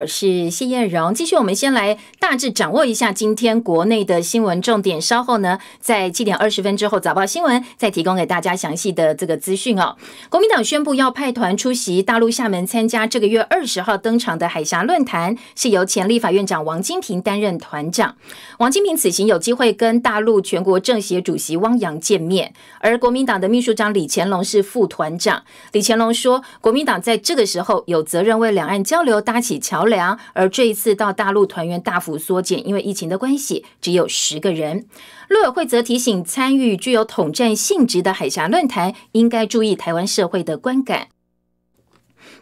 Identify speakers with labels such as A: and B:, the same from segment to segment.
A: 我是谢燕荣，继续我们先来大致掌握一下今天国内的新闻重点。稍后呢，在七点二十分之后早报新闻再提供给大家详细的这个资讯哦。国民党宣布要派团出席大陆厦门参加这个月二十号登场的海峡论坛，是由前立法院长王金平担任团长。王金平此行有机会跟大陆全国政协主席汪洋见面，而国民党的秘书长李乾隆是副团长。李乾隆说，国民党在这个时候有责任为两岸交流搭起桥。而这一次到大陆团员大幅缩减，因为疫情的关系，只有十个人。陆委会则提醒，参与具有统战性质的海峡论坛，应该注意台湾社会的观感。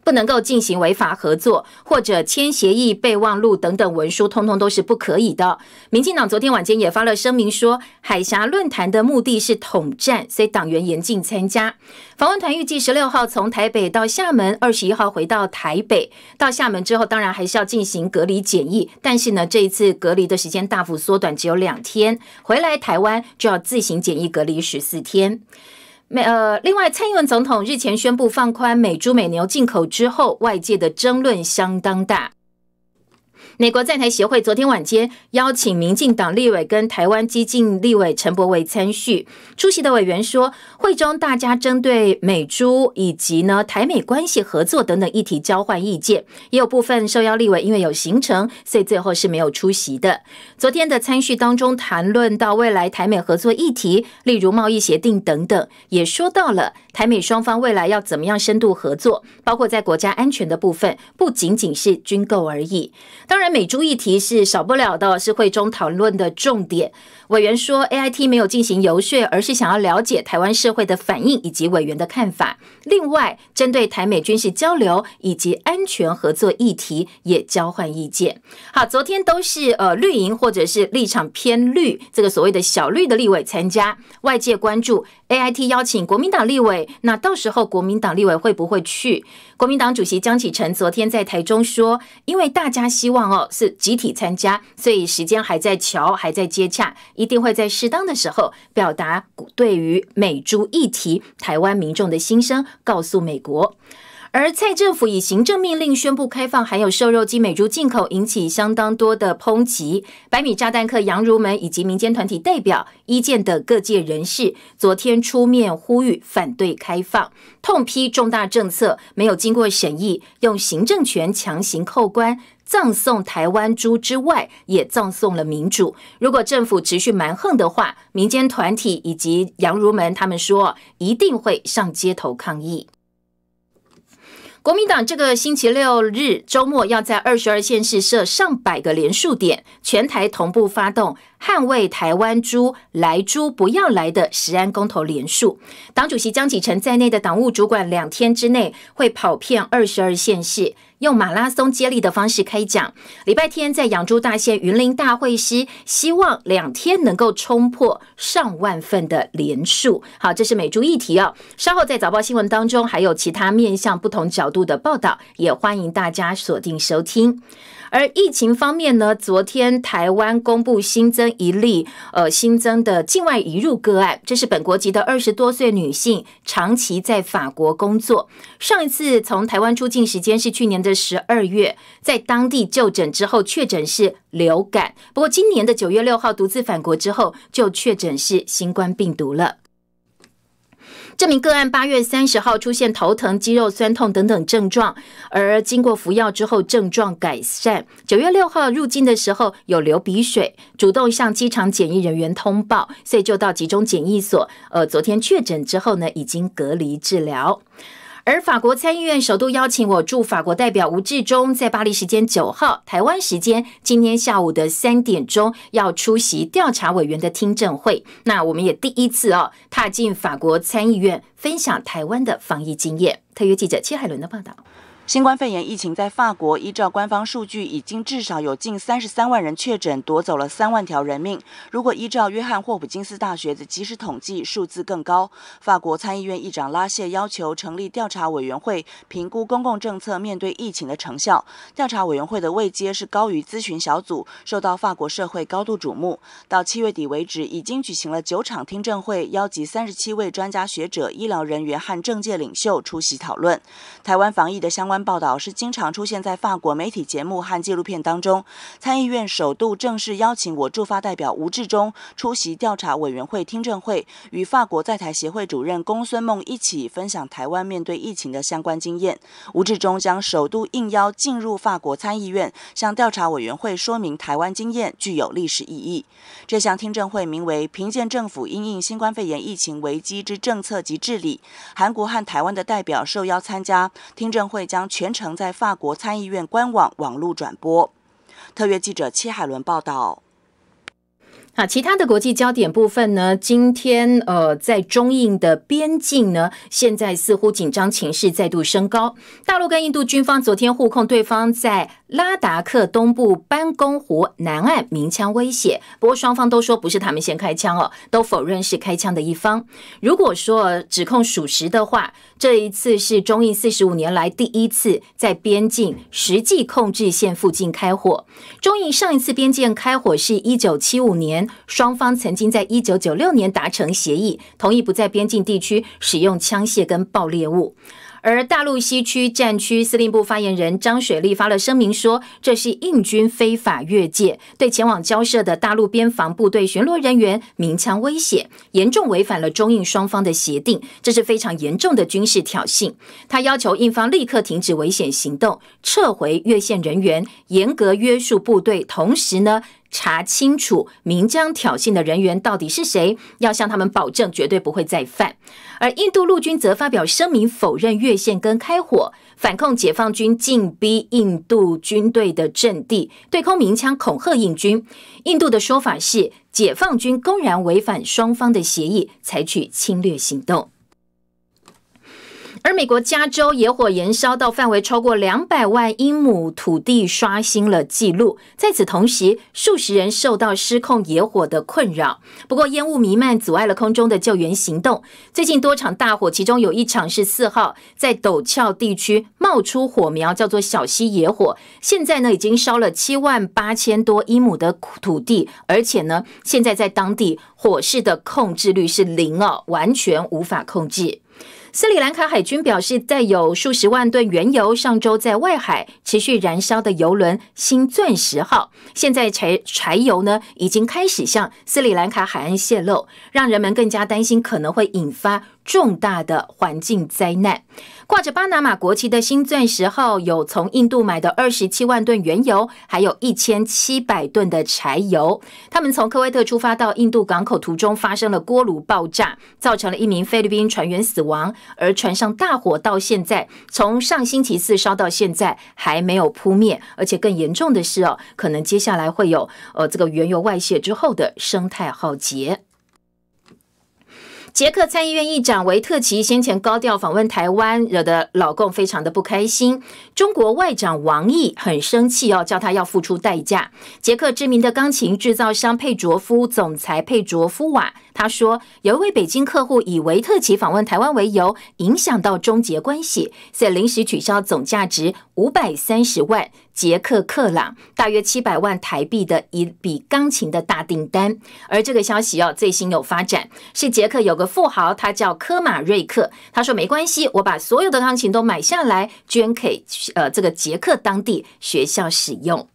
A: 不能够进行违法合作或者签协议备忘录等等文书，通通都是不可以的。民进党昨天晚间也发了声明说，海峡论坛的目的是统战，所以党员严禁参加。访问团预计十六号从台北到厦门，二十一号回到台北。到厦门之后，当然还是要进行隔离检疫，但是呢，这一次隔离的时间大幅缩短，只有两天。回来台湾就要自行检疫隔离十四天。美呃，另外，蔡英文总统日前宣布放宽美猪美牛进口之后，外界的争论相当大。美国在台协会昨天晚间邀请民进党立委跟台湾激进立委陈柏伟参叙。出席的委员说，会中大家针对美猪以及呢台美关系合作等等议题交换意见，也有部分受邀立委因为有行程，所以最后是没有出席的。昨天的参叙当中谈论到未来台美合作议题，例如贸易协定等等，也说到了台美双方未来要怎么样深度合作，包括在国家安全的部分，不仅仅是军购而已。当然。美猪议题是少不了的，是会中讨论的重点。委员说，A I T 没有进行游说，而是想要了解台湾社会的反应以及委员的看法。另外，针对台美军事交流以及安全合作议题，也交换意见。好，昨天都是呃绿营或者是立场偏绿，这个所谓的小绿的立委参加，外界关注 A I T 邀请国民党立委，那到时候国民党立委会不会去？国民党主席江启臣昨天在台中说，因为大家希望哦是集体参加，所以时间还在瞧，还在接洽。一定会在适当的时候表达对于美猪议题、台湾民众的心声，告诉美国。而蔡政府以行政命令宣布开放含有瘦肉精美猪进口，引起相当多的抨击。百米炸弹客杨如门以及民间团体代表、一建的各界人士，昨天出面呼吁反对开放，痛批重大政策没有经过审议，用行政权强行扣关。葬送台湾猪之外，也葬送了民主。如果政府持续蛮横的话，民间团体以及杨如门他们说，一定会上街头抗议。国民党这个星期六日周末要在二十二县市设上百个连数点，全台同步发动。捍卫台湾猪来猪不要来的食安公投连署，党主席江启臣在内的党务主管两天之内会跑遍二十二县市，用马拉松接力的方式开讲。礼拜天在养猪大县云林大会师，希望两天能够冲破上万份的连数。好，这是美猪议题哦。稍后在早报新闻当中还有其他面向不同角度的报道，也欢迎大家锁定收听。而疫情方面呢？昨天台湾公布新增一例，呃，新增的境外移入个案，这是本国籍的二十多岁女性，长期在法国工作。上一次从台湾出境时间是去年的十二月，在当地就诊之后确诊是流感，不过今年的九月六号独自返国之后就确诊是新冠病毒了。这名个案八月三十号出现头疼、肌肉酸痛等等症状，而经过服药之后症状改善。九月六号入境的时候有流鼻水，主动向机场检疫人员通报，所以就到集中检疫所。呃，昨天确诊之后呢，已经隔离治疗。而法国参议院首度邀请我驻法国代表吴志忠，在巴黎时间九号，台湾时间今天下午的三点钟要出席调查委员的听证会。那我们也第一次哦踏进法国参议院，分享台湾的防疫经验。特约记者戚海伦的报道。
B: 新冠肺炎疫情在法国，依照官方数据，已经至少有近三十三万人确诊，夺走了三万条人命。如果依照约翰霍普金斯大学的即时统计，数字更高。法国参议院议长拉谢要求成立调查委员会，评估公共政策面对疫情的成效。调查委员会的位阶是高于咨询小组，受到法国社会高度瞩目。到七月底为止，已经举行了九场听证会，邀集三十七位专家学者、医疗人员和政界领袖出席讨论。台湾防疫的相关。报道是经常出现在法国媒体节目和纪录片当中。参议院首度正式邀请我驻法代表吴志忠出席调查委员会听证会，与法国在台协会主任公孙梦一起分享台湾面对疫情的相关经验。吴志忠将首度应邀进入法国参议院，向调查委员会说明台湾经验具有历史意义。这项听证会名为“评鉴政府因应新冠肺炎疫情危机之政策及治理”。韩国和台湾的代表受邀参加听证会，将全程在法国参议院官网网络转播。特约记者戚海伦报道。
A: 啊，其他的国际焦点部分呢？今天呃，在中印的边境呢，现在似乎紧张情势再度升高。大陆跟印度军方昨天互控对方在拉达克东部班公湖南岸鸣枪威胁，不过双方都说不是他们先开枪哦，都否认是开枪的一方。如果说指控属实的话，这一次是中印四十五年来第一次在边境实际控制线附近开火。中印上一次边境开火是一九七五年。双方曾经在一九九六年达成协议，同意不在边境地区使用枪械跟爆裂物。而大陆西区战区司令部发言人张水利发了声明说，这是印军非法越界，对前往交涉的大陆边防部队巡逻人员鸣枪威胁，严重违反了中印双方的协定，这是非常严重的军事挑衅。他要求印方立刻停止危险行动，撤回越线人员，严格约束部队，同时呢。查清楚明将挑衅的人员到底是谁，要向他们保证绝对不会再犯。而印度陆军则发表声明否认越线跟开火，反控解放军进逼印度军队的阵地，对空鸣枪恐吓印军。印度的说法是，解放军公然违反双方的协议，采取侵略行动。而美国加州野火燃烧到范围超过两百万英亩土地，刷新了纪录。在此同时，数十人受到失控野火的困扰。不过，烟雾弥漫阻碍了空中的救援行动。最近多场大火，其中有一场是四号在陡峭地区冒出火苗，叫做小溪野火。现在呢，已经烧了七万八千多英亩的土地，而且呢，现在在当地火势的控制率是零哦，完全无法控制。斯里兰卡海军表示，载有数十万吨原油上周在外海持续燃烧的油轮“新钻石号”，现在柴柴油呢已经开始向斯里兰卡海岸泄漏，让人们更加担心可能会引发。重大的环境灾难，挂着巴拿马国旗的新钻石号有从印度买的二十七万吨原油，还有一千七百吨的柴油。他们从科威特出发到印度港口途中发生了锅炉爆炸，造成了一名菲律宾船员死亡。而船上大火到现在，从上星期四烧到现在还没有扑灭，而且更严重的是哦，可能接下来会有呃这个原油外泄之后的生态浩劫。捷克参议院议长维特奇先前高调访问台湾，惹得老共非常的不开心。中国外长王毅很生气，要叫他要付出代价。捷克知名的钢琴制造商佩卓夫总裁佩卓夫瓦他说，有一位北京客户以维特奇访问台湾为由，影响到中捷关系，所以临时取消总价值五百三十万。捷克克朗大约七百万台币的一笔钢琴的大订单，而这个消息哦最新有发展，是捷克有个富豪，他叫科马瑞克，他说没关系，我把所有的钢琴都买下来，捐给呃这个捷克当地学校使用。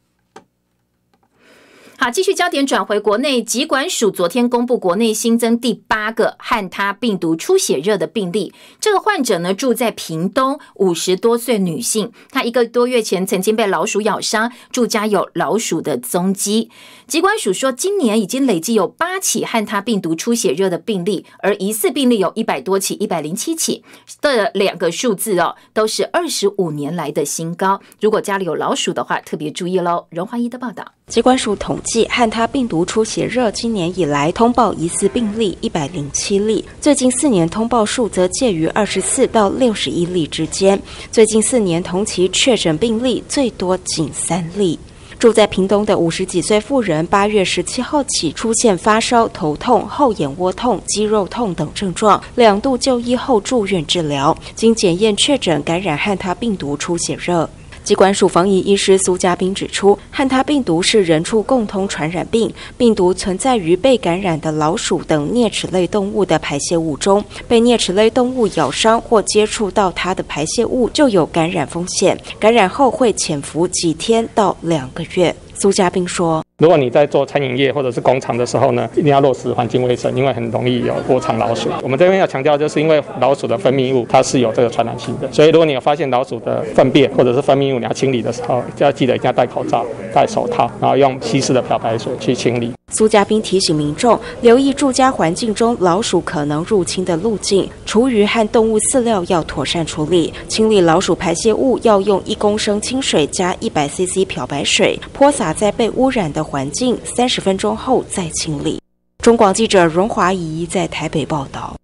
A: 好，继续焦点转回国内，疾管署昨天公布国内新增第八个汉他病毒出血热的病例。这个患者呢住在屏东，五十多岁女性，她一个多月前曾经被老鼠咬伤，住家有老鼠的踪迹。疾管署说，今年已经累计有八起汉他病毒出血热的病例，而疑似病例有一百多起，一百零七起的两个数字哦，都是二十五年来的新高。如果家里有老鼠的话，特别注意喽。荣华一的报道。
C: 疾管署统计，汉他病毒出血热今年以来通报疑似病例一百零七例，最近四年通报数则介于二十四到六十一例之间。最近四年同期确诊病例最多仅三例。住在屏东的五十几岁妇人，八月十七号起出现发烧、头痛、后眼窝痛、肌肉痛等症状，两度就医后住院治疗，经检验确诊感染汉他病毒出血热。机关署防疫医师苏家斌指出，汉他病毒是人畜共通传染病，病毒存在于被感染的老鼠等啮齿类动物的排泄物中，被啮齿类动物咬伤或接触到它的排泄物就有感染风险，感染后会潜伏几天到两个月。苏家斌说。
D: 如果你在做餐饮业或者是工厂的时候呢，一定要落实环境卫生，因为很容易有窝藏老鼠。我们这边要强调，就是因为老鼠的分泌物它是有这个传染性的，所以如果你有发现老鼠的粪便或者是分泌物，你要清理的时候，就要记得一定要戴口罩、戴手套，然后用稀释的漂白水去清理。
C: 苏家斌提醒民众留意住家环境中老鼠可能入侵的路径，厨余和动物饲料要妥善处理，清理老鼠排泄物要用一公升清水加一百 CC 漂白水泼洒在被污染的环境，三十分钟后再清理。中广记者荣华仪在台北报道。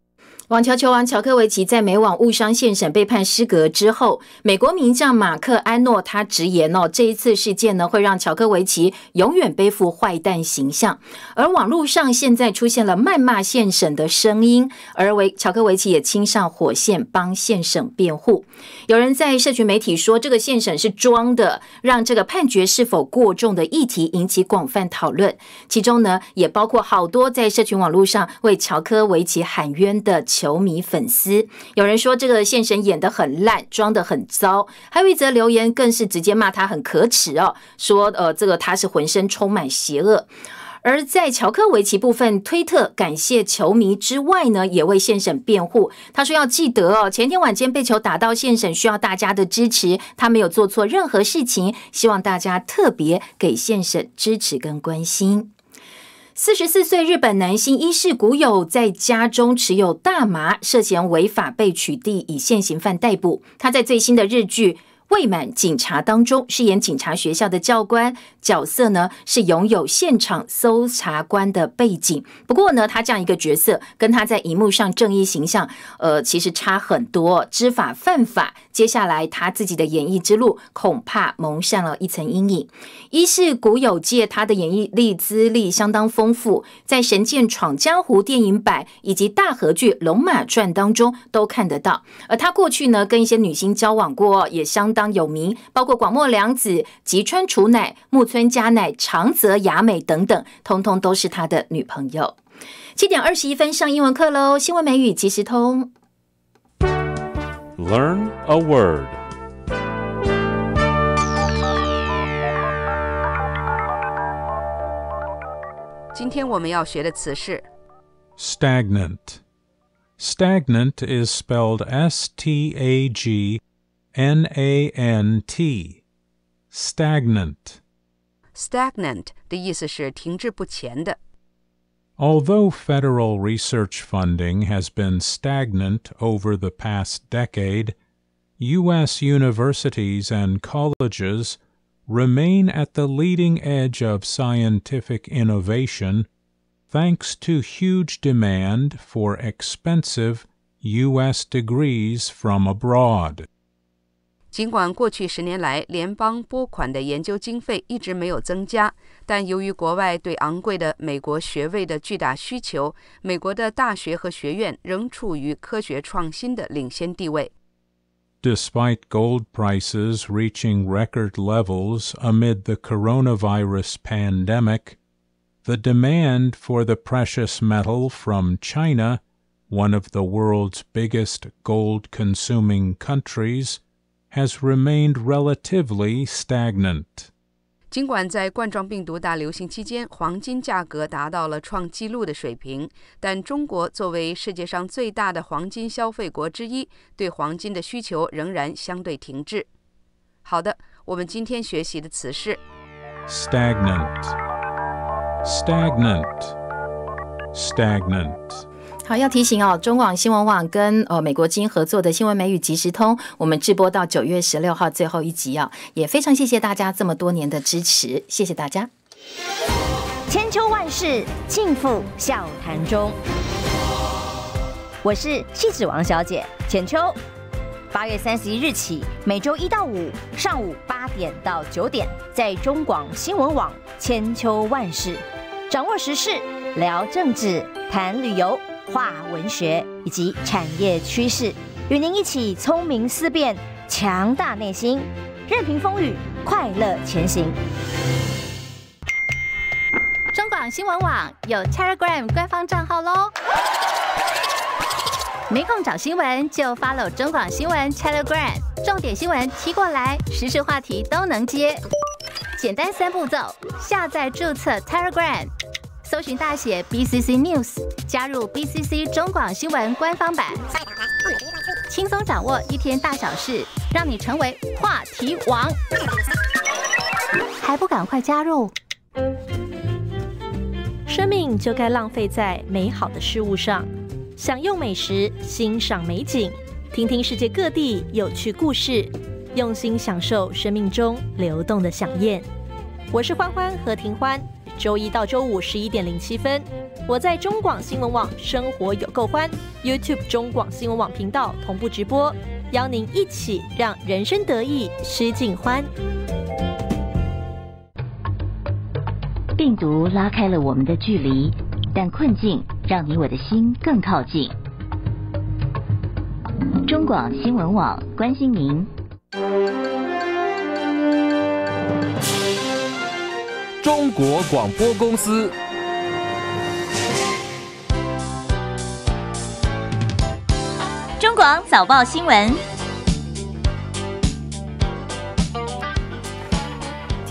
A: 网球球王乔科维奇在美网误伤现审被判失格之后，美国名将马克安诺他直言哦，这一次事件呢会让乔科维奇永远背负坏蛋形象。而网络上现在出现了谩骂现审的声音，而维乔科维奇也亲上火线帮现审辩护。有人在社群媒体说这个现审是装的，让这个判决是否过重的议题引起广泛讨论。其中呢也包括好多在社群网络上为乔科维奇喊冤的。球迷粉丝有人说这个现神演的很烂，装的很糟，还有一则留言更是直接骂他很可耻哦，说呃这个他是浑身充满邪恶。而在乔科维奇部分，推特感谢球迷之外呢，也为现审辩护。他说要记得哦，前天晚间被球打到现审，需要大家的支持，他没有做错任何事情，希望大家特别给现审支持跟关心。四十四岁日本男星伊势古友在家中持有大麻，涉嫌违法被取缔，以现行犯逮捕。他在最新的日剧。未满警察当中饰演警察学校的教官角色呢，是拥有现场搜查官的背景。不过呢，他这样一个角色跟他在荧幕上正义形象，呃，其实差很多。知法犯法，接下来他自己的演艺之路恐怕蒙上了一层阴影。一是古有界，他的演艺力资历相当丰富，在《神剑闯江湖》电影版以及大河剧《龙马传》当中都看得到。而他过去呢，跟一些女星交往过，也相。当有名，包括广末凉子、吉川楚乃、木村佳乃、长泽雅美等等，通通都是他的女朋友。七点二十一分上英文课喽，新闻美语即时通。
E: Learn a word。
F: 今天我们要学的词是
E: stagnant。Stagnant is spelled S T A G N A N T stagnant
F: stagnant 的意思是停滞不前的。
E: Although federal research funding has been stagnant over the past decade, U.S. universities and colleges remain at the leading edge of scientific innovation thanks to huge demand for expensive U.S. degrees from abroad.
F: 尽管过去十年来联邦拨款的研究经费一直没有增加，但由于国外对昂贵的美国学位的巨大需求，美国的大学和学院仍处于科学创新的领先地位。
E: Despite gold prices reaching record levels amid the coronavirus pandemic, the demand for the precious metal from China, one of the world's biggest gold consuming countries, has remained relatively stagnant.
F: 尽管在冠状病毒大流行期间，黄金价格达到了创纪录的水平，但中国作为世界上最大的黄金消费国之一，对黄金的需求仍然相对停滞。好的，我们今天学习的词是
E: stagnant, stagnant, stagnant。
A: 好，要提醒哦，中广新闻网跟呃美国基因合作的新闻美语即时通，我们直播到九月十六号最后一集啊，也非常谢谢大家这么多年的支持，谢谢大家。
G: 千秋万世，尽付笑谈中。我是气质王小姐浅秋，八月三十一日起，每周一到五上午八点到九点，在中广新闻网千秋万世，掌握时事，聊政治，谈旅游。化文学以及产业趋势，与您一起聪明思辨，强大内心。任凭风雨，快乐前行。
A: 中广新闻网有 Telegram 官方账号喽，没空找新闻就 follow 中广新闻 Telegram，重点新闻踢过来，时事话题都能接，简单三步骤，下载注册 Telegram，搜寻大写 BCC News，加入 BCC 中广新闻官方版，轻松掌握一天大小事，让你成为话题王，还不赶快加入？
H: 生命就该浪费在美好的事物上，享用美食，欣赏美景，听听世界各地有趣故事，用心享受生命中流动的响宴。我是欢欢和庭欢，周一到周五十一点零七分，我在中广新闻网《生活有够欢》YouTube 中广新闻网频道同步直播，邀您一起让人生得意须尽欢。
I: 病毒拉开了我们的距离，但困境让你我的心更靠近。中广新闻网关心您。
J: 中国广播公司。
I: 中广早报新闻。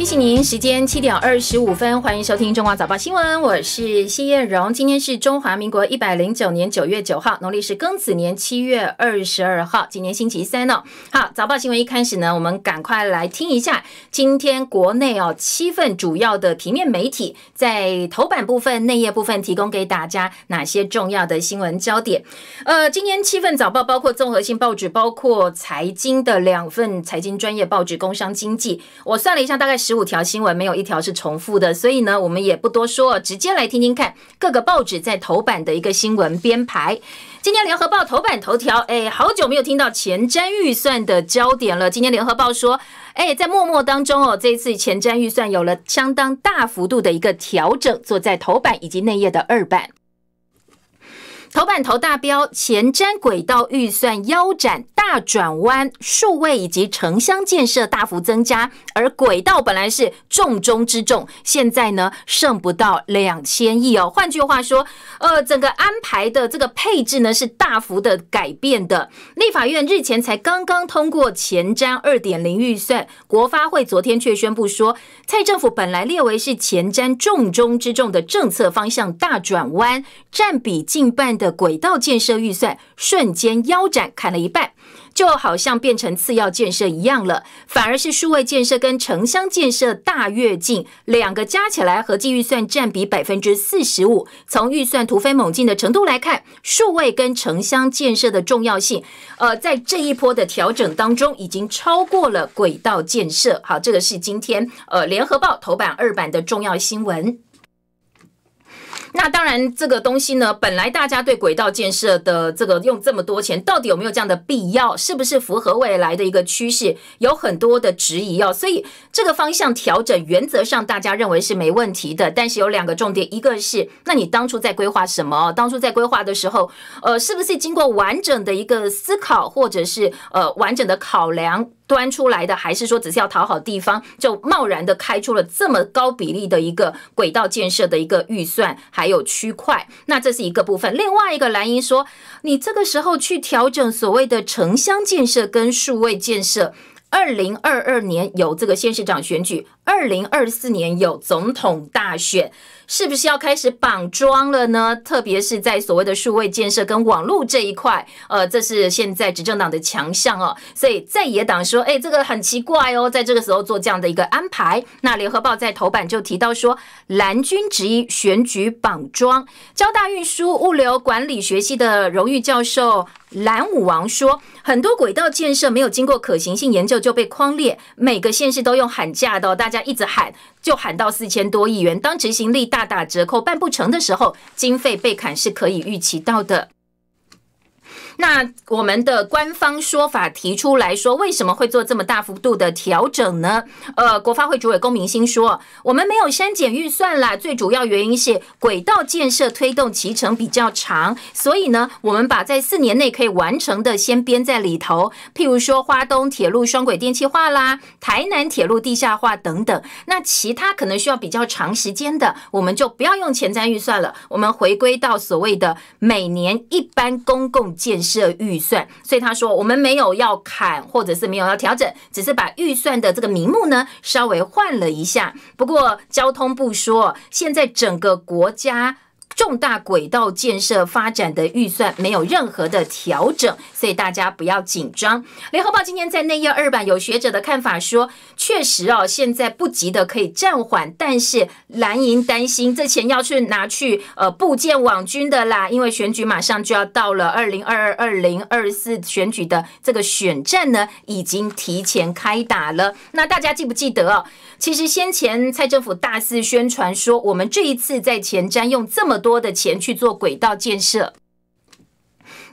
A: 醒您，时间七点二十五分，欢迎收听中华早报新闻，我是谢艳荣。今天是中华民国一百零九年九月九号，农历是庚子年七月二十二号，今年星期三哦。好，早报新闻一开始呢，我们赶快来听一下今天国内哦七份主要的平面媒体在头版部分、内页部分提供给大家哪些重要的新闻焦点。呃，今天七份早报包括综合性报纸，包括财经的两份财经专业报纸《工商经济》，我算了一下，大概十五条新闻没有一条是重复的，所以呢，我们也不多说，直接来听听看各个报纸在头版的一个新闻编排。今天联合报头版头条，哎，好久没有听到前瞻预算的焦点了。今天联合报说，哎，在默默当中哦，这一次前瞻预算有了相当大幅度的一个调整，坐在头版以及内页的二版。头版头大标前瞻轨道预算腰斩大转弯，数位以及城乡建设大幅增加，而轨道本来是重中之重，现在呢剩不到两千亿哦。换句话说，呃，整个安排的这个配置呢是大幅的改变的。立法院日前才刚刚通过前瞻二点零预算，国发会昨天却宣布说，蔡政府本来列为是前瞻重中之重的政策方向大转弯，占比近半的。轨道建设预算瞬间腰斩，砍了一半，就好像变成次要建设一样了。反而是数位建设跟城乡建设大跃进两个加起来合计预算占比百分之四十五。从预算突飞猛进的程度来看，数位跟城乡建设的重要性，呃，在这一波的调整当中，已经超过了轨道建设。好，这个是今天呃联合报头版二版的重要新闻。那当然，这个东西呢，本来大家对轨道建设的这个用这么多钱，到底有没有这样的必要？是不是符合未来的一个趋势？有很多的质疑哦。所以这个方向调整，原则上大家认为是没问题的。但是有两个重点，一个是，那你当初在规划什么？当初在规划的时候，呃，是不是经过完整的一个思考，或者是呃完整的考量？端出来的，还是说只是要讨好地方，就贸然的开出了这么高比例的一个轨道建设的一个预算，还有区块，那这是一个部分。另外一个蓝营说，你这个时候去调整所谓的城乡建设跟数位建设。二零二二年有这个县市长选举，二零二四年有总统大选，是不是要开始绑桩了呢？特别是在所谓的数位建设跟网络这一块，呃，这是现在执政党的强项哦。所以在野党说，哎，这个很奇怪哦，在这个时候做这样的一个安排。那联合报在头版就提到说，蓝军质疑选举绑桩。交大运输物流管理学系的荣誉教授。蓝武王说，很多轨道建设没有经过可行性研究就被框列，每个县市都用喊价的，大家一直喊，就喊到四千多亿元。当执行力大打折扣、办不成的时候，经费被砍是可以预期到的。那我们的官方说法提出来说，为什么会做这么大幅度的调整呢？呃，国发会主委龚明鑫说，我们没有删减预算啦，最主要原因是轨道建设推动期程比较长，所以呢，我们把在四年内可以完成的先编在里头，譬如说花东铁路双轨电气化啦，台南铁路地下化等等。那其他可能需要比较长时间的，我们就不要用前瞻预算了，我们回归到所谓的每年一般公共建设设预算。所以他说，我们没有要砍，或者是没有要调整，只是把预算的这个名目呢稍微换了一下。不过交通部说，现在整个国家。重大轨道建设发展的预算没有任何的调整，所以大家不要紧张。联合报今天在内页二版有学者的看法说，确实哦，现在不急的可以暂缓，但是蓝营担心这钱要去拿去呃部建网军的啦，因为选举马上就要到了，二零二二、二零二四选举的这个选战呢，已经提前开打了。那大家记不记得哦？其实先前蔡政府大肆宣传说，我们这一次在前瞻用这么多的钱去做轨道建设，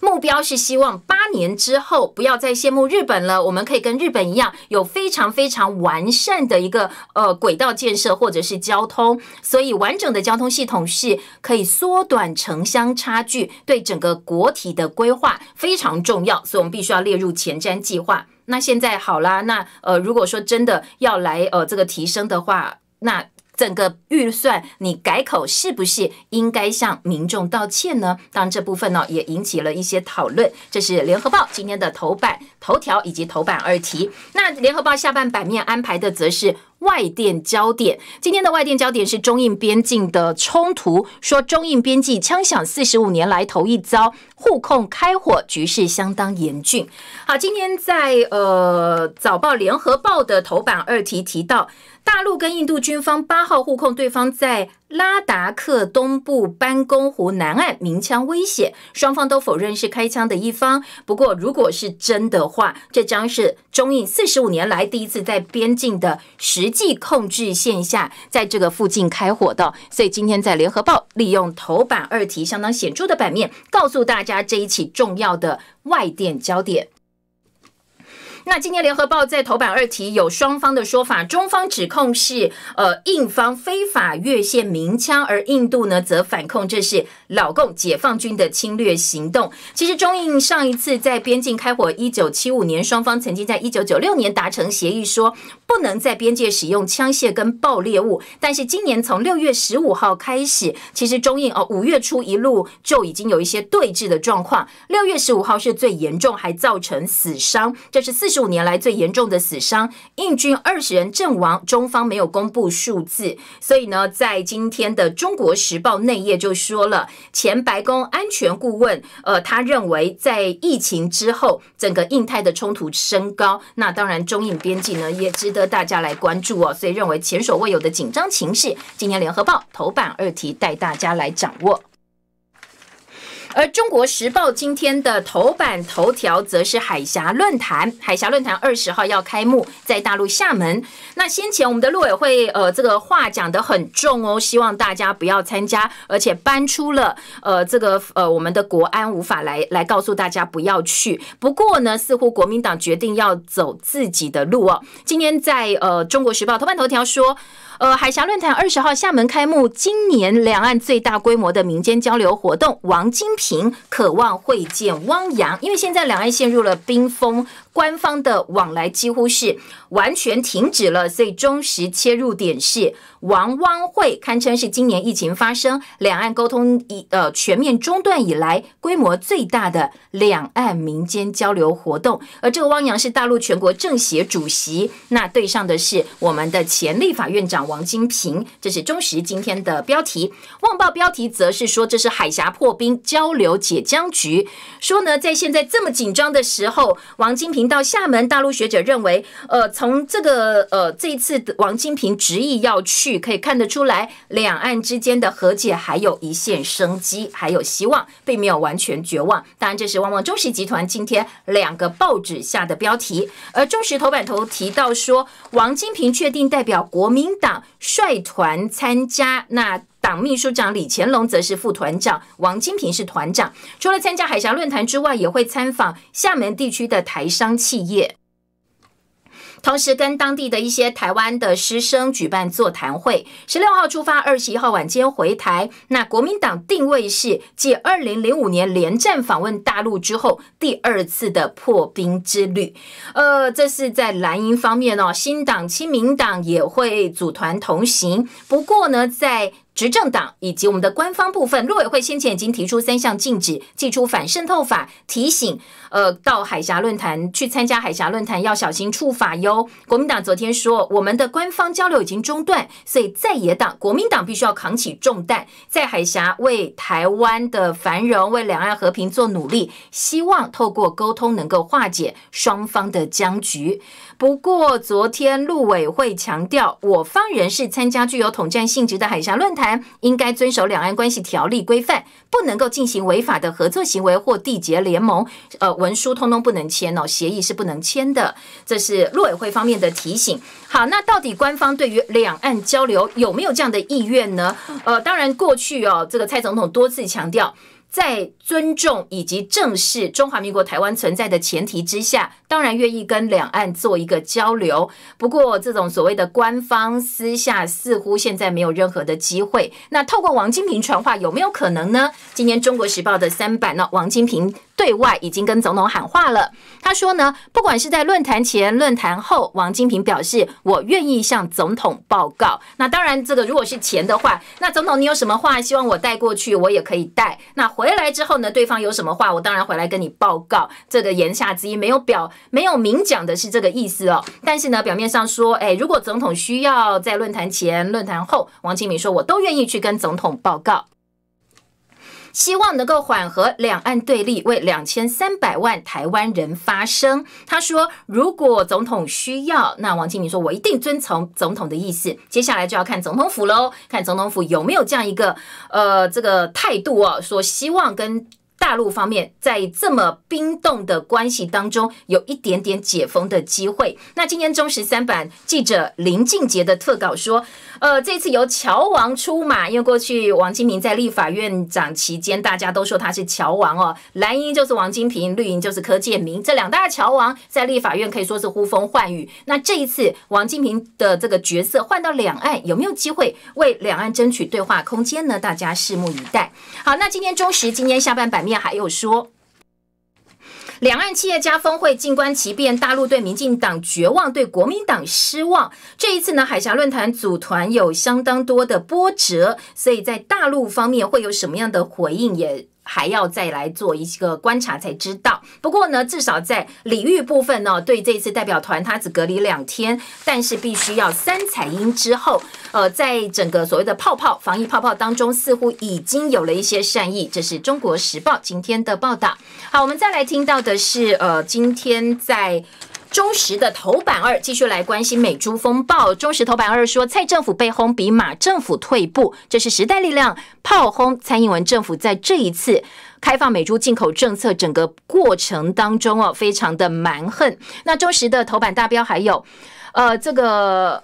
A: 目标是希望八年之后不要再羡慕日本了，我们可以跟日本一样，有非常非常完善的一个呃轨道建设或者是交通，所以完整的交通系统是可以缩短城乡差距，对整个国体的规划非常重要，所以我们必须要列入前瞻计划。那现在好啦，那呃，如果说真的要来呃这个提升的话，那整个预算你改口是不是应该向民众道歉呢？当然这部分呢也引起了一些讨论。这是联合报今天的头版头条以及头版二题。那联合报下半版面安排的则是。外电焦点，今天的外电焦点是中印边境的冲突，说中印边境枪响四十五年来头一遭，互控开火，局势相当严峻。好，今天在呃早报联合报的头版二题提到。大陆跟印度军方八号互控对方在拉达克东部班公湖南岸鸣枪威胁，双方都否认是开枪的一方。不过，如果是真的话，这将是中印四十五年来第一次在边境的实际控制线下，在这个附近开火的。所以，今天在联合报利用头版二题相当显著的版面，告诉大家这一起重要的外电焦点。那今天联合报在头版二题有双方的说法，中方指控是呃印方非法越线鸣枪，而印度呢则反控这是老共解放军的侵略行动。其实中印上一次在边境开火，一九七五年，双方曾经在一九九六年达成协议，说不能在边界使用枪械跟爆裂物。但是今年从六月十五号开始，其实中印哦五月初一路就已经有一些对峙的状况，六月十五号是最严重，还造成死伤，这是四。十五年来最严重的死伤，印军二十人阵亡，中方没有公布数字。所以呢，在今天的《中国时报》内页就说了，前白宫安全顾问，呃，他认为在疫情之后，整个印太的冲突升高，那当然中印边境呢也值得大家来关注哦。所以认为前所未有的紧张情势，今天《联合报》头版二题带大家来掌握。而中国时报今天的头版头条则是海峡论坛，海峡论坛二十号要开幕，在大陆厦门。那先前我们的陆委会，呃，这个话讲得很重哦，希望大家不要参加，而且搬出了呃这个呃我们的国安无法来来告诉大家不要去。不过呢，似乎国民党决定要走自己的路哦。今天在呃中国时报头版头条说。呃，海峡论坛二十号厦门开幕，今年两岸最大规模的民间交流活动，王金平渴望会见汪洋，因为现在两岸陷入了冰封。官方的往来几乎是完全停止了，所以中时切入点是王汪会，堪称是今年疫情发生、两岸沟通一呃全面中断以来规模最大的两岸民间交流活动。而这个汪洋是大陆全国政协主席，那对上的是我们的前立法院长王金平，这是中时今天的标题。旺报标题则是说这是海峡破冰交流解僵局，说呢在现在这么紧张的时候，王金平。到厦门，大陆学者认为，呃，从这个呃这一次王金平执意要去，可以看得出来，两岸之间的和解还有一线生机，还有希望，并没有完全绝望。当然，这是旺旺中实集团今天两个报纸下的标题。而中实头版头提到说，王金平确定代表国民党率团参加那。党秘书长李乾龙则是副团长，王金平是团长。除了参加海峡论坛之外，也会参访厦门地区的台商企业。同时，跟当地的一些台湾的师生举办座谈会。十六号出发，二十一号晚间回台。那国民党定位是继二零零五年连战访问大陆之后，第二次的破冰之旅。呃，这是在蓝营方面哦，新党、亲民党也会组团同行。不过呢，在执政党以及我们的官方部分，陆委会先前已经提出三项禁止，寄出反渗透法提醒，呃，到海峡论坛去参加海峡论坛要小心触法哟。国民党昨天说，我们的官方交流已经中断，所以在野党国民党必须要扛起重担，在海峡为台湾的繁荣、为两岸和平做努力，希望透过沟通能够化解双方的僵局。不过，昨天陆委会强调，我方人士参加具有统战性质的海峡论坛，应该遵守两岸关系条例规范，不能够进行违法的合作行为或缔结联盟。呃，文书通通不能签哦，协议是不能签的。这是陆委会方面的提醒。好，那到底官方对于两岸交流有没有这样的意愿呢？呃，当然过去哦，这个蔡总统多次强调。在尊重以及正视中华民国台湾存在的前提之下，当然愿意跟两岸做一个交流。不过，这种所谓的官方私下似乎现在没有任何的机会。那透过王金平传话有没有可能呢？今天《中国时报》的三版呢，王金平。对外已经跟总统喊话了。他说呢，不管是在论坛前、论坛后，王金平表示我愿意向总统报告。那当然，这个如果是前的话，那总统你有什么话希望我带过去，我也可以带。那回来之后呢，对方有什么话，我当然回来跟你报告。这个言下之意没有表没有明讲的是这个意思哦。但是呢，表面上说，哎，如果总统需要在论坛前、论坛后，王金平说我都愿意去跟总统报告。希望能够缓和两岸对立，为两千三百万台湾人发声。他说：“如果总统需要，那王金明说，我一定遵从总统的意思。接下来就要看总统府喽，看总统府有没有这样一个呃这个态度哦，说希望跟。”大陆方面在这么冰冻的关系当中，有一点点解封的机会。那今天中十三版记者林俊杰的特稿说，呃，这次由乔王出马，因为过去王金平在立法院长期间，大家都说他是乔王哦。蓝营就是王金平，绿营就是柯建明，这两大乔王在立法院可以说是呼风唤雨。那这一次王金平的这个角色换到两岸，有没有机会为两岸争取对话空间呢？大家拭目以待。好，那今天中时今天下半版面。还有说，两岸企业家峰会静观其变，大陆对民进党绝望，对国民党失望。这一次呢，海峡论坛组团有相当多的波折，所以在大陆方面会有什么样的回应也。还要再来做一个观察才知道。不过呢，至少在礼遇部分呢，对这次代表团他只隔离两天，但是必须要三彩音之后，呃，在整个所谓的泡泡防疫泡泡当中，似乎已经有了一些善意。这是中国时报今天的报道。好，我们再来听到的是，呃，今天在。中时的头版二继续来关心美珠风暴。中时头版二说，蔡政府被轰比马政府退步，这是时代力量炮轰蔡英文政府在这一次开放美猪进口政策整个过程当中哦，非常的蛮横。那中时的头版大标还有，呃，这个。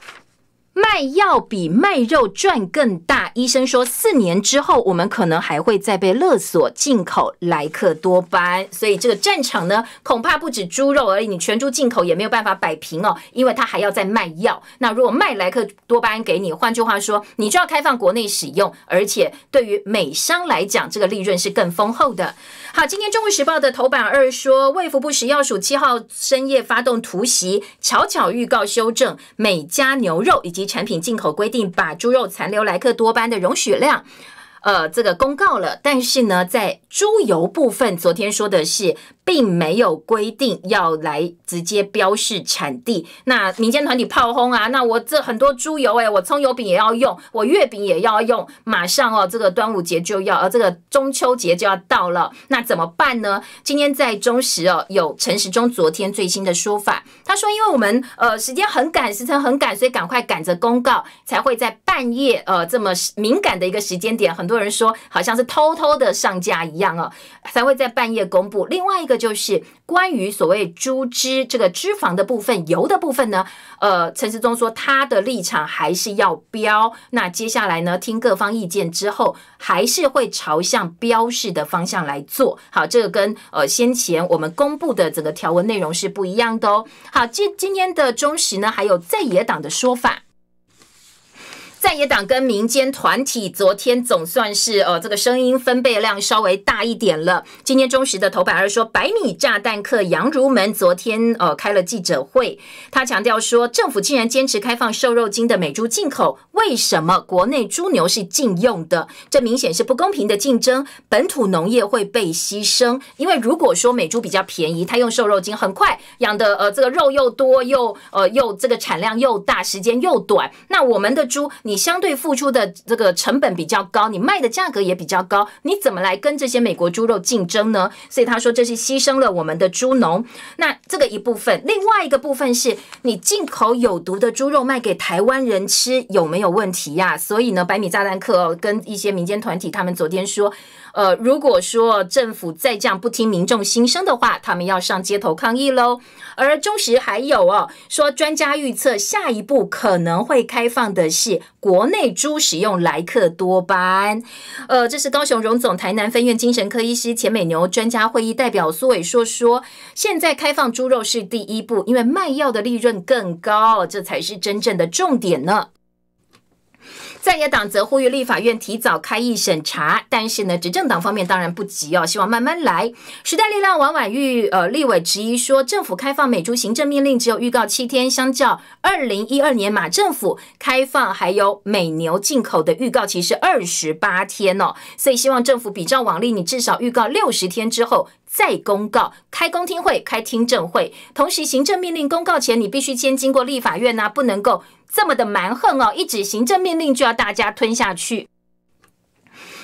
A: 卖药比卖肉赚更大。医生说，四年之后，我们可能还会再被勒索进口莱克多巴胺。所以这个战场呢，恐怕不止猪肉而已，你全猪进口也没有办法摆平哦，因为它还要再卖药。那如果卖莱克多巴胺给你，换句话说，你就要开放国内使用，而且对于美商来讲，这个利润是更丰厚的。好，今天《中国时报》的头版二说，卫福部食药署七号深夜发动突袭，巧巧预告修正美加牛肉以及产品进口规定，把猪肉残留莱克多巴胺的容许量。呃，这个公告了，但是呢，在猪油部分，昨天说的是并没有规定要来直接标示产地。那民间团体炮轰啊，那我这很多猪油哎，我葱油饼也要用，我月饼也要用，马上哦，这个端午节就要，呃，这个中秋节就要到了，那怎么办呢？今天在中时哦，有陈时中昨天最新的说法，他说，因为我们呃时间很赶，时程很赶，所以赶快赶着公告，才会在半夜呃这么敏感的一个时间点很。很多人说好像是偷偷的上架一样哦，才会在半夜公布。另外一个就是关于所谓猪脂这个脂肪的部分、油的部分呢。呃，陈时中说他的立场还是要标。那接下来呢，听各方意见之后，还是会朝向标示的方向来做。好，这个跟呃先前我们公布的整个条文内容是不一样的哦。好，今今天的中时呢，还有在野党的说法。在野党跟民间团体昨天总算是呃这个声音分贝量稍微大一点了。今天中时的头版二说，百米炸弹客杨如门昨天呃开了记者会，他强调说，政府竟然坚持开放瘦肉精的美猪进口，为什么国内猪牛是禁用的？这明显是不公平的竞争，本土农业会被牺牲。因为如果说美猪比较便宜，它用瘦肉精很快养的呃这个肉又多又呃又这个产量又大，时间又短，那我们的猪。你相对付出的这个成本比较高，你卖的价格也比较高，你怎么来跟这些美国猪肉竞争呢？所以他说这是牺牲了我们的猪农。那这个一部分，另外一个部分是你进口有毒的猪肉卖给台湾人吃有没有问题呀？所以呢，百米炸弹客跟一些民间团体，他们昨天说。呃，如果说政府再这样不听民众心声的话，他们要上街头抗议喽。而中时还有哦，说专家预测下一步可能会开放的是国内猪使用莱克多巴胺。呃，这是高雄荣总台南分院精神科医师钱美牛专家会议代表苏伟硕说，现在开放猪肉是第一步，因为卖药的利润更高，这才是真正的重点呢。在野党则呼吁立法院提早开议审查，但是呢，执政党方面当然不急哦，希望慢慢来。时代力量王婉玉呃立委质疑说，政府开放美猪行政命令只有预告七天，相较二零一二年马政府开放还有美牛进口的预告期是二十八天哦，所以希望政府比照往例，你至少预告六十天之后再公告开公听会、开听证会，同时行政命令公告前，你必须先经过立法院呐，不能够。这么的蛮横哦！一纸行政命令就要大家吞下去，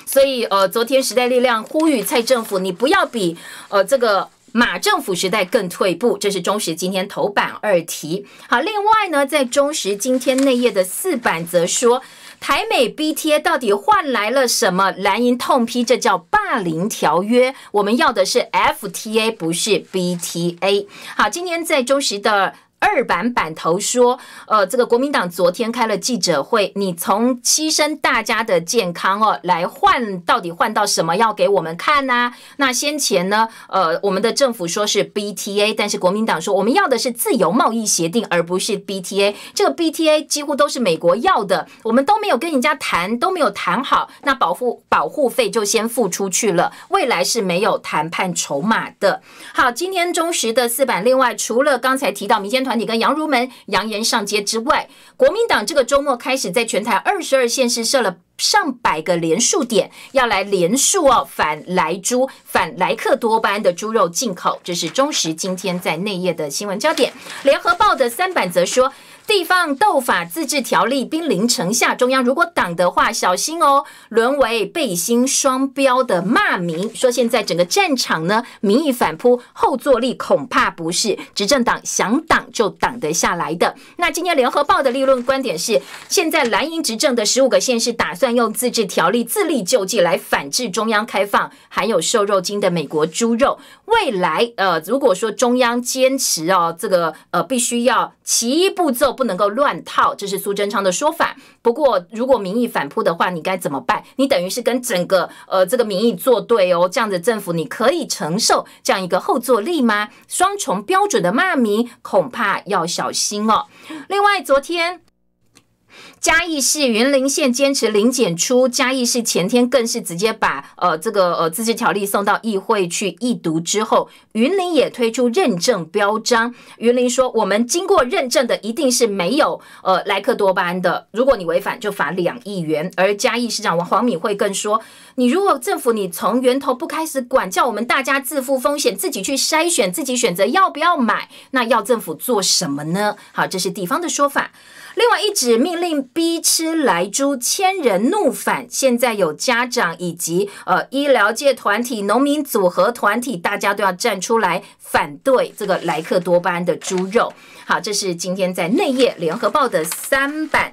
A: 所以呃，昨天时代力量呼吁蔡政府，你不要比呃这个马政府时代更退步。这是中时今天头版二题。好，另外呢，在中时今天内页的四版则说，台美 BTA 到底换来了什么？蓝营痛批这叫霸凌条约，我们要的是 FTA，不是 BTA。好，今天在中时的。二版版头说，呃，这个国民党昨天开了记者会，你从牺牲大家的健康哦，来换到底换到什么要给我们看呢？那先前呢，呃，我们的政府说是 BTA，但是国民党说我们要的是自由贸易协定，而不是 BTA。这个 BTA 几乎都是美国要的，我们都没有跟人家谈，都没有谈好，那保护保护费就先付出去了，未来是没有谈判筹码的。好，今天中时的四版，另外除了刚才提到民间。团你跟杨如门扬言上街之外，国民党这个周末开始在全台二十二县市设了上百个连数点，要来连数哦反莱猪、反莱克多巴胺的猪肉进口。这是中时今天在内页的新闻焦点。联合报的三版则说。地方斗法自治条例兵临城下，中央如果挡的话，小心哦，沦为背心双标的骂名。说现在整个战场呢，民意反扑，后坐力恐怕不是执政党想挡就挡得下来的。那今天联合报的立论观点是，现在蓝营执政的十五个县市打算用自治条例自立救济来反制中央开放含有瘦肉精的美国猪肉。未来呃，如果说中央坚持哦，这个呃必须要其一步骤。不能够乱套，这是苏贞昌的说法。不过，如果民意反扑的话，你该怎么办？你等于是跟整个呃这个民意作对哦。这样的政府，你可以承受这样一个后坐力吗？双重标准的骂名，恐怕要小心哦。另外，昨天。嘉义市云林县坚持零检出，嘉义市前天更是直接把呃这个呃自治条例送到议会去议读之后，云林也推出认证标章。云林说，我们经过认证的一定是没有呃莱克多巴胺的，如果你违反就罚两亿元。而嘉义市长王黄敏惠更说，你如果政府你从源头不开始管，叫我们大家自负风险，自己去筛选，自己选择要不要买，那要政府做什么呢？好，这是地方的说法。另外一纸命令逼吃来猪，千人怒反。现在有家长以及呃医疗界团体、农民组合团体，大家都要站出来反对这个莱克多巴胺的猪肉。好，这是今天在内页联合报的三版。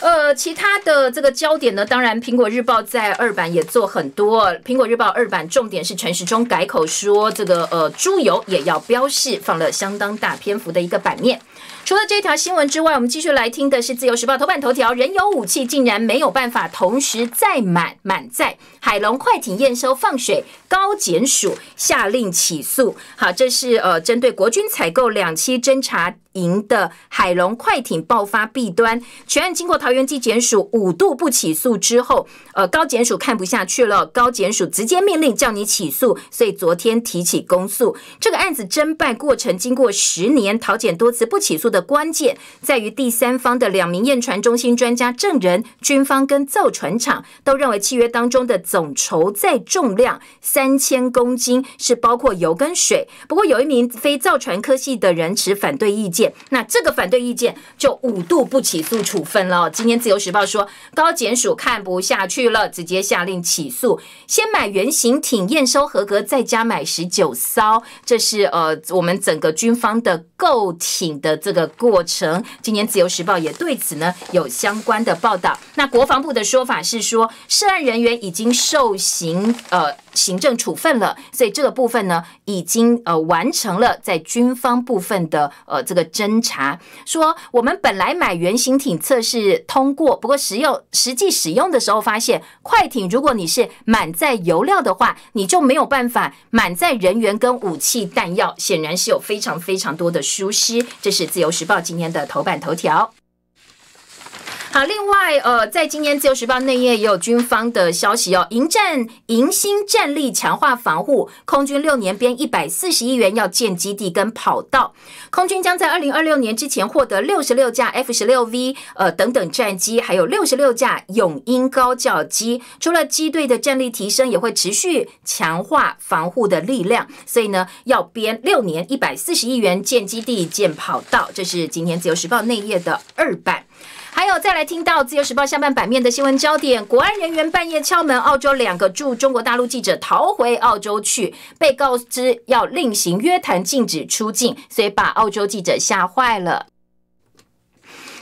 A: 呃，其他的这个焦点呢，当然，苹果日报在二版也做很多。苹果日报二版重点是陈时中改口说，这个呃猪油也要标示，放了相当大篇幅的一个版面。除了这条新闻之外，我们继续来听的是《自由时报》头版头条：人有武器，竟然没有办法同时载满满载。海龙快艇验收放水，高检署下令起诉。好，这是呃针对国军采购两栖侦察营的海龙快艇爆发弊端，全案经过桃园地检署五度不起诉之后，呃高检署看不下去了，高检署直接命令叫你起诉，所以昨天提起公诉。这个案子侦办过程经过十年，桃检多次不起诉的关键在于第三方的两名验船中心专家证人，军方跟造船厂都认为契约当中的总筹载重量三千公斤是包括油跟水。不过有一名非造船科系的人持反对意见，那这个反对意见就五度不起诉处分了。今天自由时报说高检署看不下去了，直接下令起诉，先买原型艇验收合格，再加买十九艘。这是呃我们整个军方的购艇的这个过程。今年自由时报也对此呢有相关的报道。那国防部的说法是说，涉案人员已经受刑呃行政处分了，所以这个部分呢已经呃完成了在军方部分的呃这个侦查。说我们本来买原型艇测试通过，不过使用实际使用的时候发现，快艇如果你是满载油料的话，你就没有办法满载人员跟武器弹药，显然是有非常非常多的熟悉。这是自由时报今天的头版头条。好，另外，呃，在今年自由时报内页也有军方的消息哦，迎战迎新战力强化防护，空军六年编一百四十亿元要建基地跟跑道，空军将在二零二六年之前获得六十六架 F 十六 V 呃等等战机，还有六十六架永鹰高教机。除了机队的战力提升，也会持续强化防护的力量，所以呢，要编六年一百四十亿元建基地建跑道。这是今天自由时报内页的二版。还有，再来听到《自由时报》下半版面的新闻焦点：国安人员半夜敲门，澳洲两个驻中国大陆记者逃回澳洲去，被告知要另行约谈，禁止出境，所以把澳洲记者吓坏了。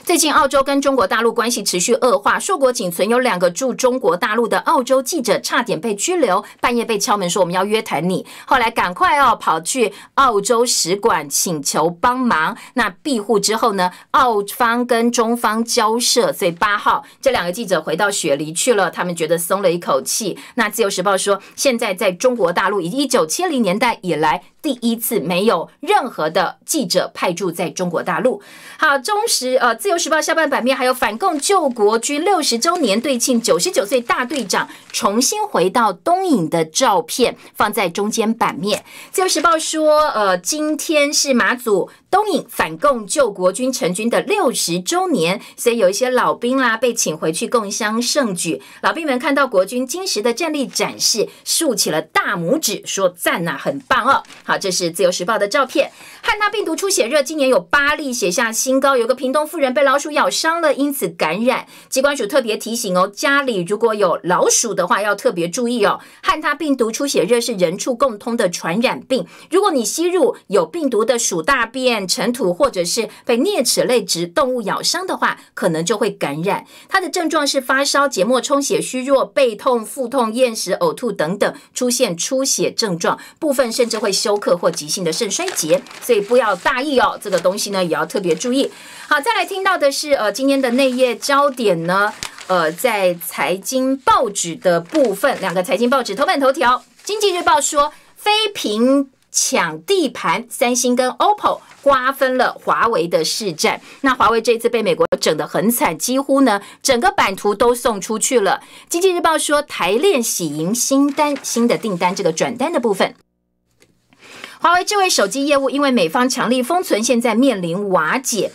A: 最近，澳洲跟中国大陆关系持续恶化，硕果仅存有两个驻中国大陆的澳洲记者差点被拘留，半夜被敲门说我们要约谈你，后来赶快哦跑去澳洲使馆请求帮忙。那庇护之后呢，澳方跟中方交涉，所以八号这两个记者回到雪梨去了，他们觉得松了一口气。那自由时报说，现在在中国大陆以一九七零年代以来第一次没有任何的记者派驻在中国大陆。好，中时呃自由。时报下半版面还有反共救国军六十周年对庆，九十九岁大队长重新回到东影的照片放在中间版面。自由时报说，呃，今天是马祖。东引反共救国军成军的六十周年，所以有一些老兵啦被请回去共襄盛举。老兵们看到国军今时的战力展示，竖起了大拇指，说赞呐，很棒哦。好，这是自由时报的照片。汉他病毒出血热，今年有八例写下新高。有个屏东妇人被老鼠咬伤了，因此感染。机关署特别提醒哦，家里如果有老鼠的话，要特别注意哦。汉他病毒出血热是人畜共通的传染病，如果你吸入有病毒的鼠大便。尘土或者是被啮齿类植动物咬伤的话，可能就会感染。它的症状是发烧、结膜充血、虚弱、背痛、腹痛、厌食、呕吐等等，出现出血症状，部分甚至会休克或急性的肾衰竭。所以不要大意哦，这个东西呢也要特别注意。好，再来听到的是呃今天的内页焦点呢，呃在财经报纸的部分，两个财经报纸头版头条，《经济日报》说非屏抢地盘，三星跟 OPPO。瓜分了华为的市占，那华为这次被美国整得很惨，几乎呢整个版图都送出去了。经济日报说，台链喜迎新单，新的订单这个转单的部分，华为智慧手机业务因为美方强力封存，现在面临瓦解。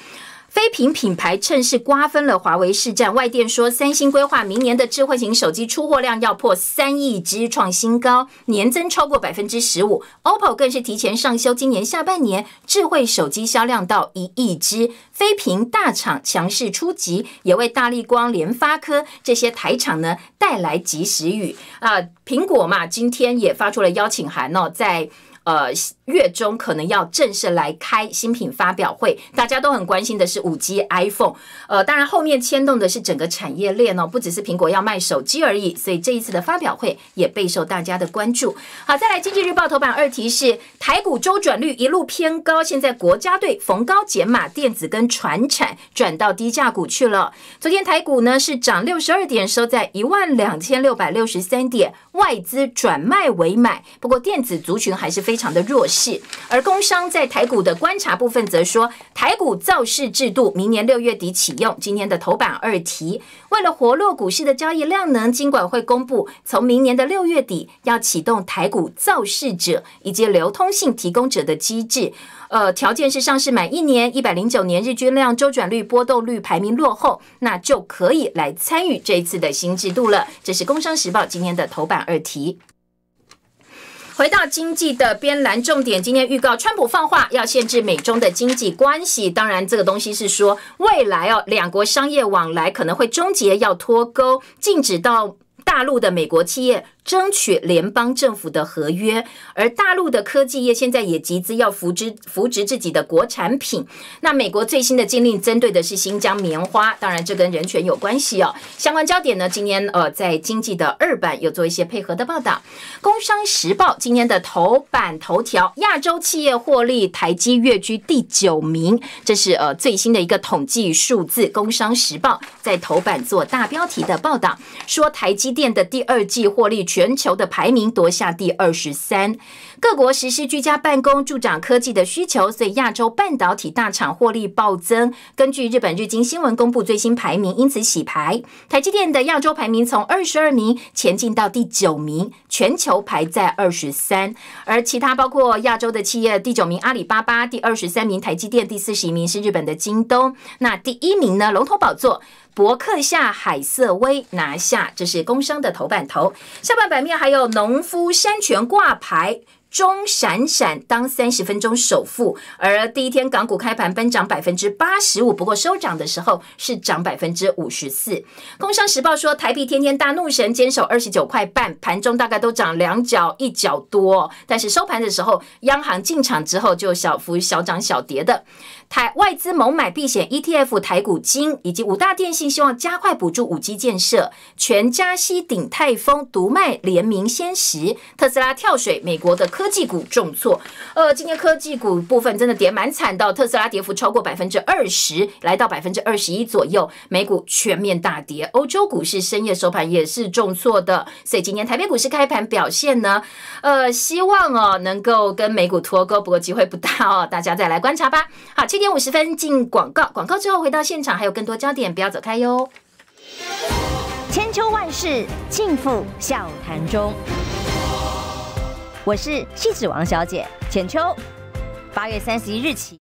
A: 非屏品牌趁势瓜分了华为市占。外电说，三星规划明年的智慧型手机出货量要破三亿只，创新高，年增超过百分之十五。OPPO 更是提前上修今年下半年智慧手机销量到一亿只。非屏大厂强势出击，也为大力光、联发科这些台厂呢带来及时雨啊。苹果嘛，今天也发出了邀请函哦，在。呃，月中可能要正式来开新品发表会，大家都很关心的是五 G iPhone，呃，当然后面牵动的是整个产业链哦，不只是苹果要卖手机而已，所以这一次的发表会也备受大家的关注。好，再来经济日报头版二题是台股周转率一路偏高，现在国家队逢高减码电子跟船产转到低价股去了。昨天台股呢是涨六十二点，收在一万两千六百六十三点，外资转卖为买，不过电子族群还是非常的弱。是，而工商在台股的观察部分则说，台股造市制度明年六月底启用。今天的头版二题，为了活络股市的交易量能，金管会公布，从明年的六月底要启动台股造市者以及流通性提供者的机制。呃，条件是上市满一年，一百零九年日均量周转率波动率排名落后，那就可以来参与这一次的新制度了。这是工商时报今天的头版二题。回到经济的边栏重点，今天预告川普放话要限制美中的经济关系。当然，这个东西是说未来哦，两国商业往来可能会终结，要脱钩，禁止到大陆的美国企业。争取联邦政府的合约，而大陆的科技业现在也集资要扶植扶植自己的国产品。那美国最新的禁令针对的是新疆棉花，当然这跟人权有关系哦。相关焦点呢，今天呃在经济的二版有做一些配合的报道。工商时报今天的头版头条，亚洲企业获利，台积跃居第九名，这是呃最新的一个统计数字。工商时报在头版做大标题的报道，说台积电的第二季获利。全球的排名夺下第二十三，各国实施居家办公助长科技的需求，所以亚洲半导体大厂获利暴增。根据日本日经新闻公布最新排名，因此洗牌，台积电的亚洲排名从二十二名前进到第九名，全球排在二十三。而其他包括亚洲的企业，第九名阿里巴巴，第二十三名台积电，第四十一名是日本的京东。那第一名呢？龙头宝座。博客下海瑟威拿下，这是工商的头版头。下半版面还有农夫山泉挂牌。中闪闪当三十分钟首富，而第一天港股开盘奔涨百分之八十五，不过收涨的时候是涨百分之五十四。工商时报说，台币天天大怒神坚守二十九块半，盘中大概都涨两角一角多，但是收盘的时候，央行进场之后就小幅小涨小跌的。台外资猛买避险 ETF 台股金，以及五大电信希望加快补助五 G 建设，全加息顶泰丰独卖联名先食，特斯拉跳水，美国的科技股重挫。呃，今天科技股部分真的跌蛮惨的，特斯拉跌幅超过百分之二十，来到百分之二十一左右，美股全面大跌，欧洲股市深夜收盘也是重挫的，所以今天台北股市开盘表现呢，呃，希望哦能够跟美股脱钩，不过机会不大哦，大家再来观察吧。好，七点五十分进广告，广告之后回到现场，还有更多焦点，不要走开哟。
G: 千秋万世尽付笑谈中。我是戏子王小姐浅秋，八月三十一日起。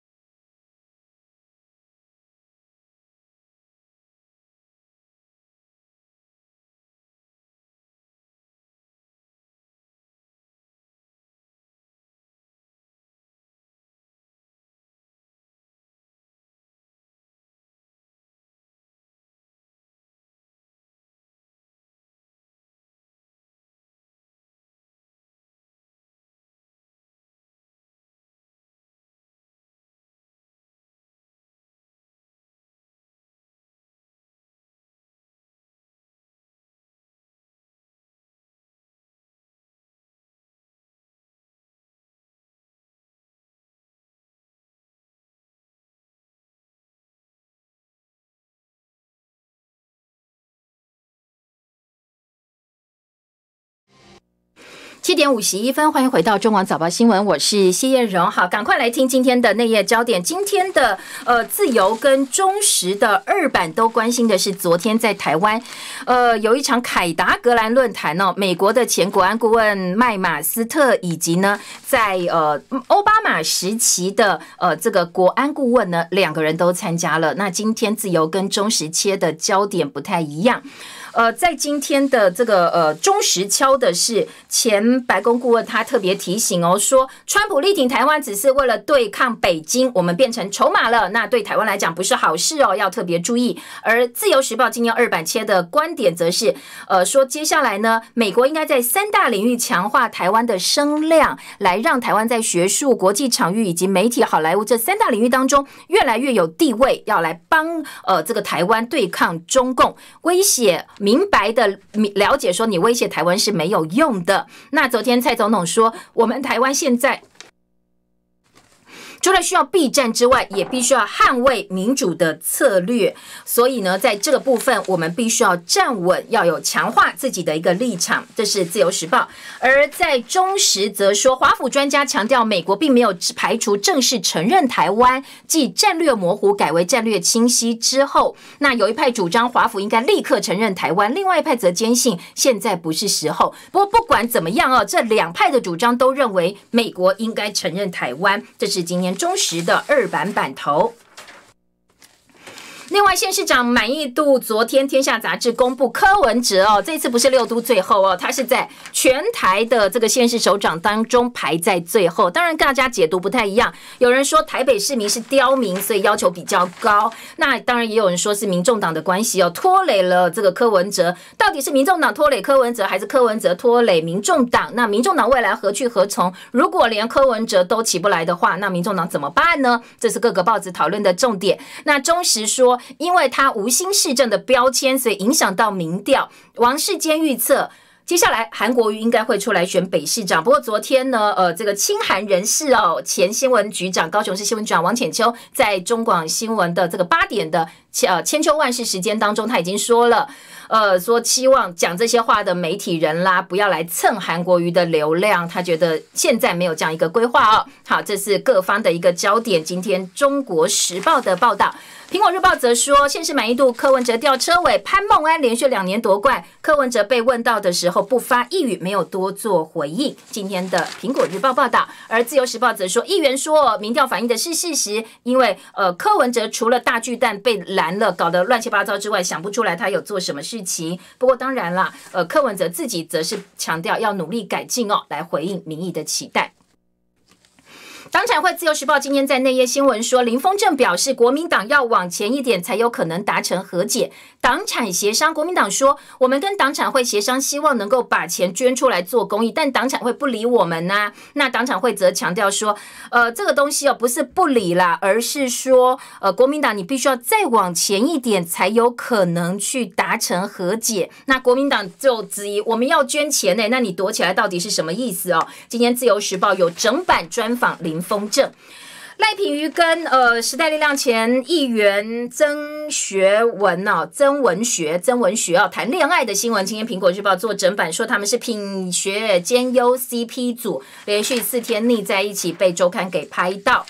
A: 七点五十一分，欢迎回到中广早报新闻，我是谢艳荣。好，赶快来听今天的内页焦点。今天的呃，自由跟中时的二版都关心的是，昨天在台湾，呃，有一场凯达格兰论坛哦，美国的前国安顾问麦马斯特，以及呢，在呃奥巴马时期的呃这个国安顾问呢，两个人都参加了。那今天自由跟中时切的焦点不太一样。呃，在今天的这个呃中时敲的是前白宫顾问，他特别提醒哦，说川普力挺台湾只是为了对抗北京，我们变成筹码了，那对台湾来讲不是好事哦，要特别注意。而自由时报今天二版切的观点则是，呃，说接下来呢，美国应该在三大领域强化台湾的声量，来让台湾在学术、国际场域以及媒体、好莱坞这三大领域当中越来越有地位，要来帮呃这个台湾对抗中共威胁。明白的了解说，你威胁台湾是没有用的。那昨天蔡总统说，我们台湾现在。除了需要避战之外，也必须要捍卫民主的策略。所以呢，在这个部分，我们必须要站稳，要有强化自己的一个立场。这是自由时报。而在中时则说，华府专家强调，美国并没有排除正式承认台湾，继战略模糊改为战略清晰之后，那有一派主张华府应该立刻承认台湾，另外一派则坚信现在不是时候。不过不管怎么样啊，这两派的主张都认为美国应该承认台湾。这是今天年。忠实的二版版头。另外，县市长满意度，昨天《天下杂志》公布柯文哲哦，这次不是六都最后哦，他是在全台的这个县市首长当中排在最后。当然，大家解读不太一样，有人说台北市民是刁民，所以要求比较高。那当然也有人说是民众党的关系哦，拖累了这个柯文哲。到底是民众党拖累柯文哲，还是柯文哲拖累民众党？那民众党未来何去何从？如果连柯文哲都起不来的话，那民众党怎么办呢？这是各个报纸讨论的重点。那中时说。因为他无心市政的标签，所以影响到民调。王世坚预测，接下来韩国瑜应该会出来选北市长。不过昨天呢，呃，这个亲韩人士哦，前新闻局长、高雄市新闻局长王浅秋，在中广新闻的这个八点的呃千秋万世时间当中，他已经说了，呃，说期望讲这些话的媒体人啦，不要来蹭韩国瑜的流量。他觉得现在没有这样一个规划哦。好，这是各方的一个焦点。今天中国时报的报道。苹果日报则说，现实满意度柯文哲吊车尾，潘孟安连续两年夺冠。柯文哲被问到的时候不发一语，没有多做回应。今天的苹果日报报道，而自由时报则说，议员说民调反映的是事实，因为呃柯文哲除了大巨蛋被拦拦了，搞得乱七八糟之外，想不出来他有做什么事情。不过当然啦，呃柯文哲自己则是强调要努力改进哦，来回应民意的期待。党产会自由时报今天在内页新闻说，林峰正表示，国民党要往前一点才有可能达成和解。党产协商，国民党说，我们跟党产会协商，希望能够把钱捐出来做公益，但党产会不理我们呐。那党产会则强调说，呃，这个东西哦，不是不理啦，而是说，呃，国民党你必须要再往前一点，才有可能去达成和解。那国民党就质疑，我们要捐钱呢，那你躲起来到底是什么意思哦？今天自由时报有整版专访林。风正赖品瑜跟呃时代力量前议员曾学文哦，曾文学曾文学哦谈恋爱的新闻，今天苹果日报做整版说他们是品学兼优 CP 组，连续四天腻在一起，被周刊给拍到。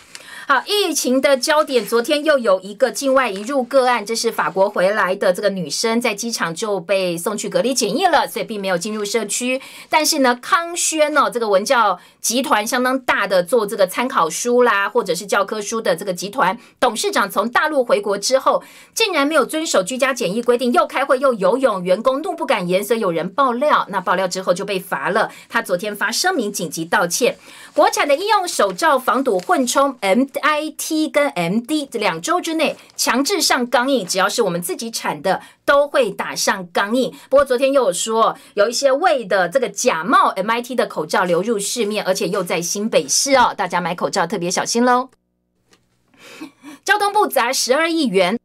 A: 好，疫情的焦点，昨天又有一个境外移入个案，这是法国回来的这个女生，在机场就被送去隔离检疫了，所以并没有进入社区。但是呢，康轩哦，这个文教集团相当大的做这个参考书啦，或者是教科书的这个集团董事长，从大陆回国之后，竟然没有遵守居家检疫规定，又开会又游泳，员工怒不敢言，所以有人爆料，那爆料之后就被罚了。他昨天发声明紧急道歉。国产的医用手罩防堵混充 M I T 跟 M D，两周之内强制上钢印，只要是我们自己产的，都会打上钢印。不过昨天又有说，有一些为的这个假冒 M I T 的口罩流入市面，而且又在新北市哦，大家买口罩特别小心喽。交通部砸十二亿元。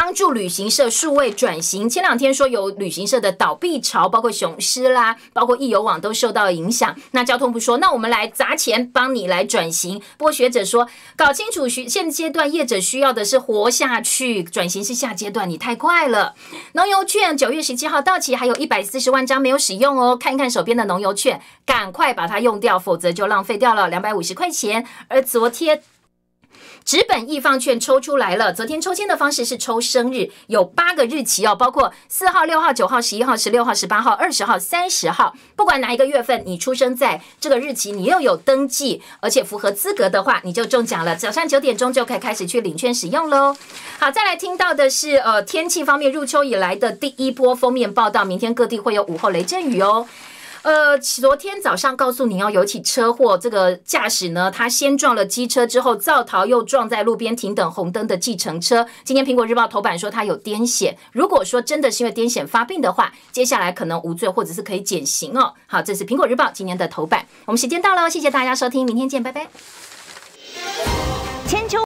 A: 帮助旅行社数位转型。前两天说有旅行社的倒闭潮，包括雄狮啦，包括易游网都受到影响。那交通部说，那我们来砸钱帮你来转型。不过学者说，搞清楚现阶段业者需要的是活下去，转型是下阶段，你太快了。农油券九月十七号到期，还有一百四十万张没有使用哦。看一看手边的农油券，赶快把它用掉，否则就浪费掉了两百五十块钱。而昨天。纸本易放券抽出来了。昨天抽签的方式是抽生日，有八个日期哦，包括四号、六号、九号、十一号、十六号、十八号、二十号、三十号。不管哪一个月份，你出生在这个日期，你又有登记，而且符合资格的话，你就中奖了。早上九点钟就可以开始去领券使用喽。好，再来听到的是呃天气方面，入秋以来的第一波封面报道，明天各地会有午后雷阵雨哦。呃，昨天早上告诉你要有起车祸，这个驾驶呢，他先撞了机车，之后造逃，又撞在路边停等红灯的计程车。今天苹果日报头版说他有癫痫，如果说真的是因为癫痫发病的话，接下来可能无罪或者是可以减刑哦。好，这是苹果日报今天的头版。我们时间到了，谢谢大家收听，明天见，拜拜。千秋。